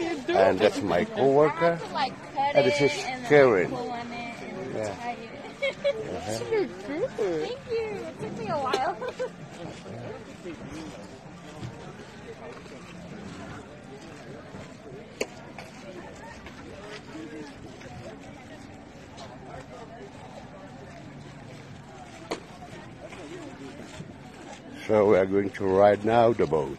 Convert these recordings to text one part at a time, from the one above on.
and that's my co-worker. like And this it is and Karen. then pull and Yeah. tie it. Uh-huh. so good? Thank you. It took me a while. So we are going to ride now the boat.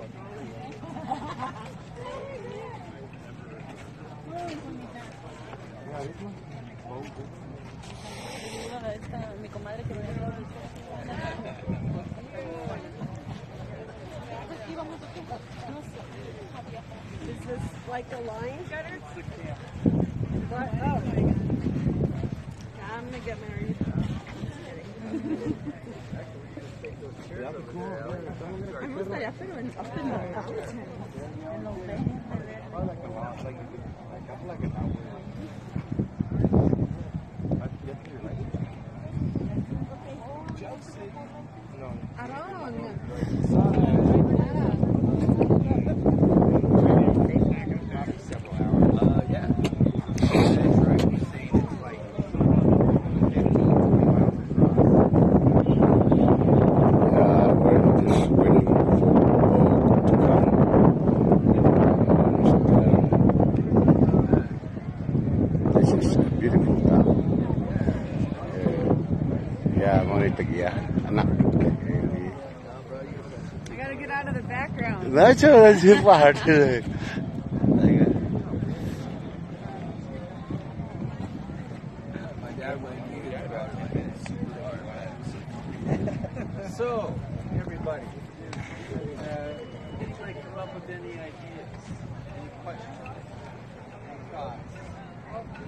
This like a line gutter? What? Oh. I'm gonna get married. Me gustaría, pero en, up. En los Vegas. Around. Yeah, we're just waiting for the boat to come. And, uh, this is a beautiful town. Yeah, mau Takia, anak. Ini. I gotta get out of the background. That's a that's part. So, everybody, uh, anybody come up with any ideas, any questions, any thoughts? Over.